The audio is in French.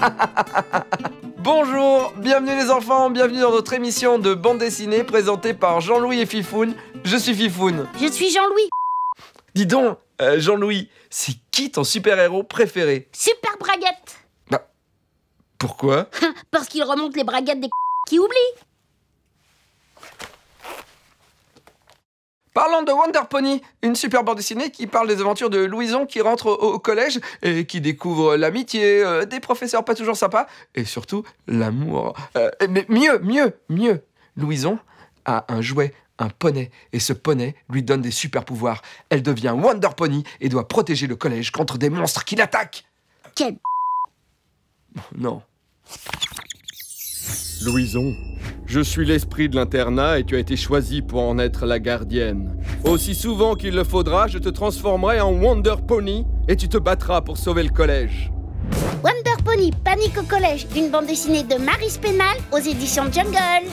Bonjour, bienvenue les enfants, bienvenue dans notre émission de bande dessinée présentée par Jean-Louis et Fifoun. Je suis Fifoun. Je suis Jean-Louis. Dis donc, euh, Jean-Louis, c'est qui ton super-héros préféré? Super braguette. Bah, pourquoi? Parce qu'il remonte les braguettes des qui oublient. Parlons de Wonder Pony, une super bande dessinée qui parle des aventures de Louison qui rentre au, au collège et qui découvre l'amitié, euh, des professeurs pas toujours sympas et surtout l'amour. Euh, mais mieux, mieux, mieux, Louison a un jouet, un poney et ce poney lui donne des super pouvoirs. Elle devient Wonder Pony et doit protéger le collège contre des monstres qui l'attaquent. Quel Non. Louison, je suis l'esprit de l'internat et tu as été choisi pour en être la gardienne. Aussi souvent qu'il le faudra, je te transformerai en Wonder Pony et tu te battras pour sauver le collège. Wonder Pony Panique au collège, une bande dessinée de Marie Spénal aux éditions Jungle.